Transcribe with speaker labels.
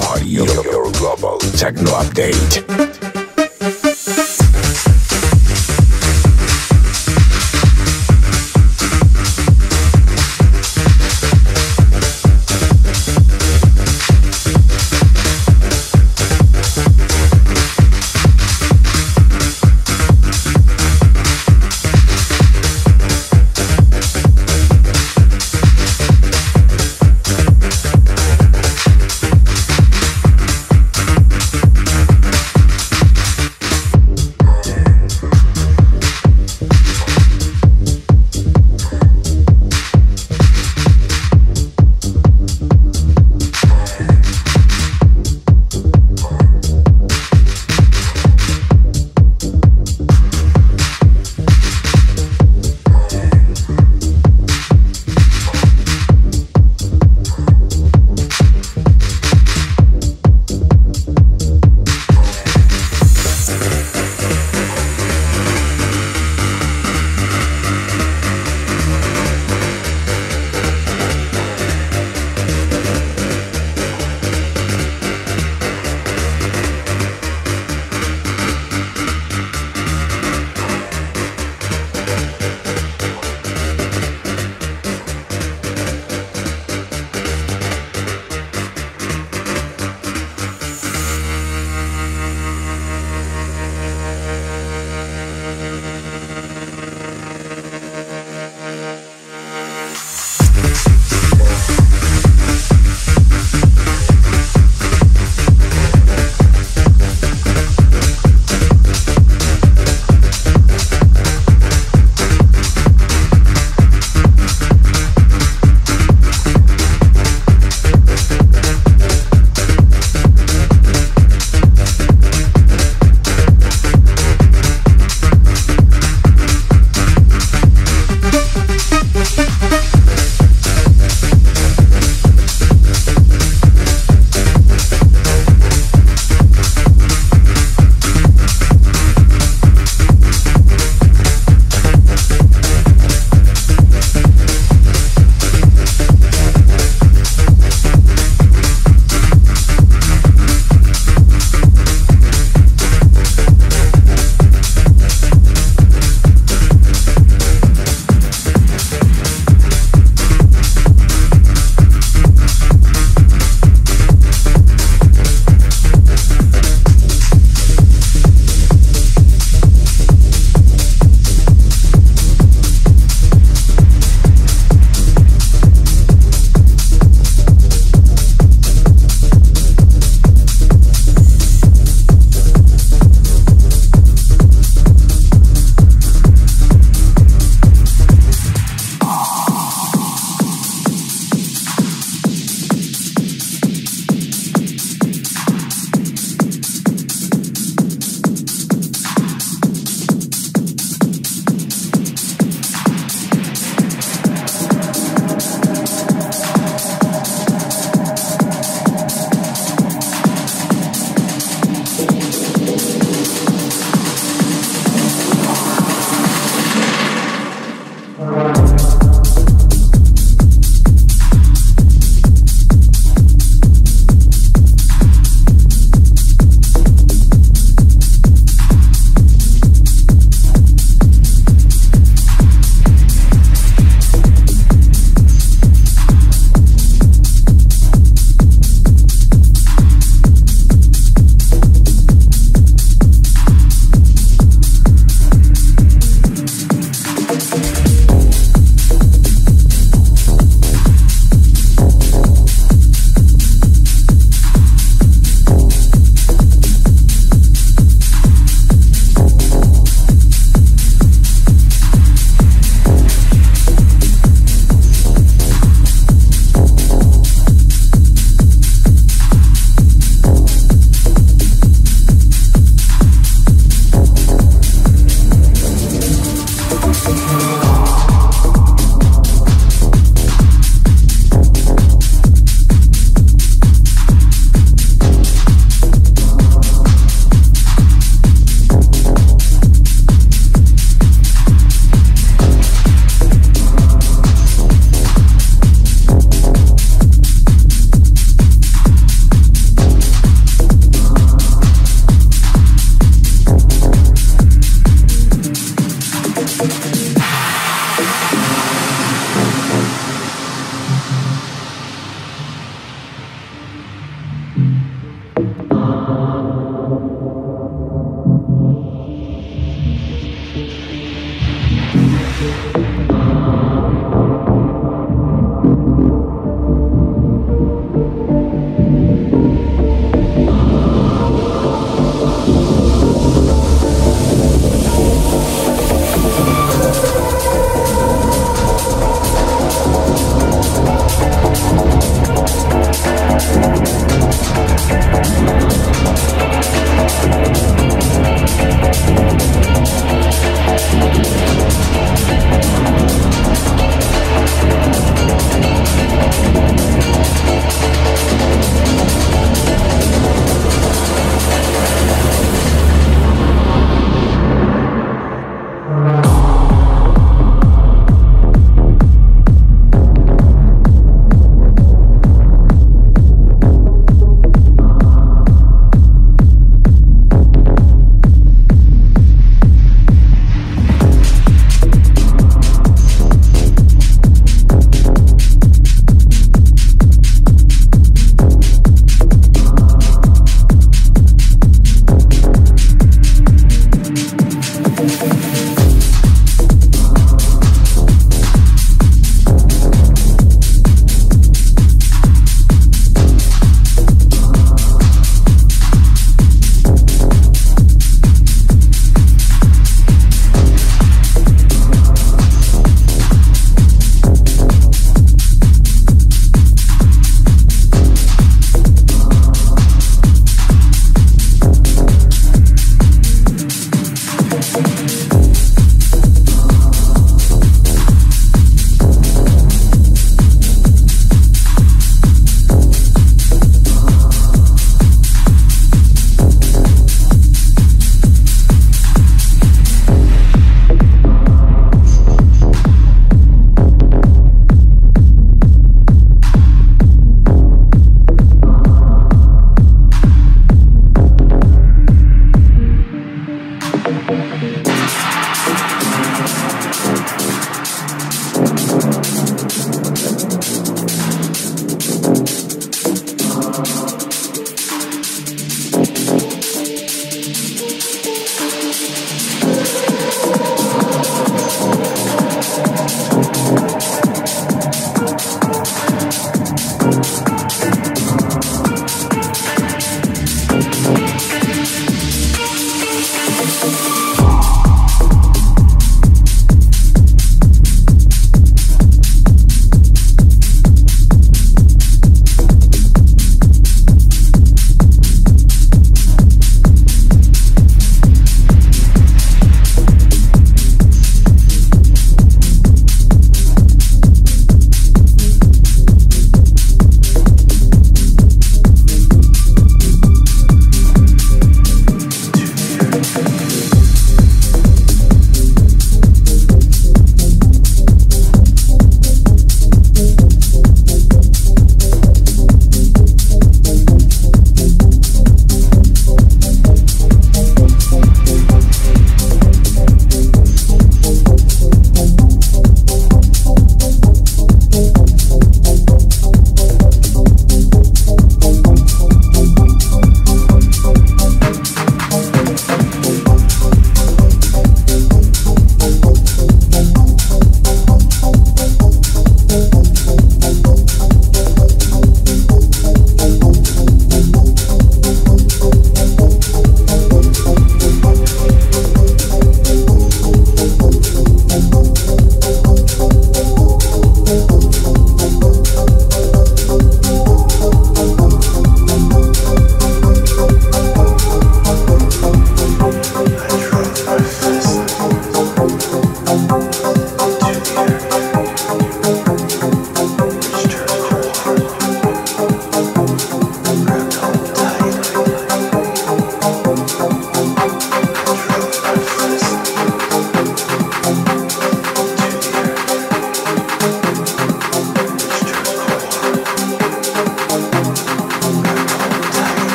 Speaker 1: Party of your global techno update.